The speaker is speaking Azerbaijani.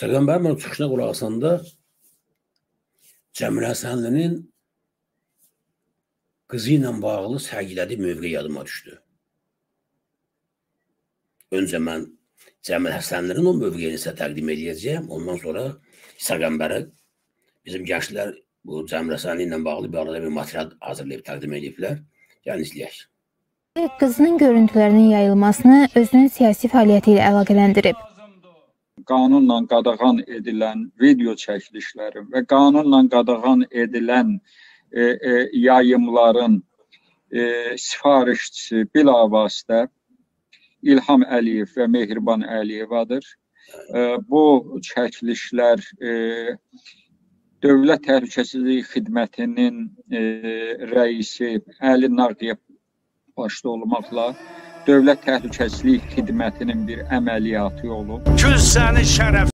Mən çıxışına qulaq asanda Cəmil Həsənlinin qızı ilə bağlı sərgilədiyi mövqe yadıma düşdü. Öncə mən Cəmil Həsənlinin o mövqeyini sizə təqdim edəcəyəm. Ondan sonra Səqənbəri bizim gənclər bu Cəmil Həsənli ilə bağlı bir arada bir material hazırlayıb təqdim ediblər. Gəlin izləyək. Qızının görüntülərinin yayılmasını özünün siyasi fəaliyyəti ilə əlaqələndirib. Qanunla qadağan edilən video çəkilişlərin və qanunla qadağan edilən e, e, yayımların e, sifarişçisi bilavasitə İlham Əliyev və Mehriban Əliyevadır. E, bu çəkilişlər e, Dövlət Təhlükəsizlik Xidmətinin e, rəisi Əli Nağdiyev başda olmaqla Dövlət Təhlükəsizlik Xidmətinin bir əməliyyatı olub. Kül səni şərəf